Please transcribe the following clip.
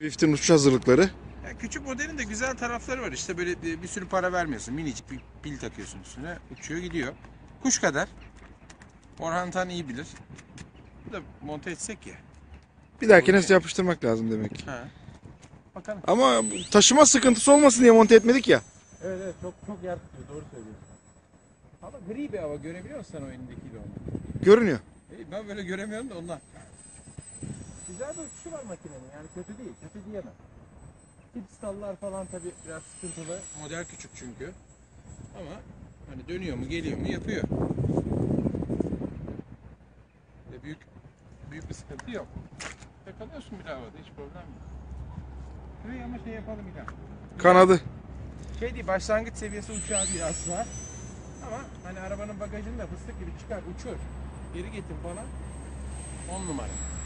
Swift'in uçuş hazırlıkları. Ya küçük modelin de güzel tarafları var. İşte böyle bir, bir sürü para vermiyorsun. Minicik bir pil takıyorsun üstüne. Uçuyor gidiyor. Kuş kadar. Orhan Tan iyi bilir. Bu da monte etsek ya. Bir dahakine yapıştırmak lazım demek. Ha. Bakalım. Ama taşıma sıkıntısı olmasın diye monte etmedik ya. Evet evet çok çok yer tutuyor. Doğru söylüyorsun. Ama gri bir hava görebiliyor musun sen o elindekiyle onu? Görünüyor. E, ben böyle göremiyorum da ondan. Güzel bir uçuşu var makinenin yani kötü değil, kötü diyemem. Tip stallar falan tabi biraz sıkıntılı. Model küçük çünkü. Ama hani dönüyor mu geliyor mu yapıyor. Ve büyük büyük bir sıkıntı yok. Yakalıyorsun bir havada hiç problem yok. Şurayı ama şey yapalım İlhan. Kanadı. Şey değil başlangıç seviyesi uçağı değil aslında. Ama hani arabanın bagajını da fıstık gibi çıkar uçur. Geri getir falan. 10 numara.